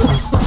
you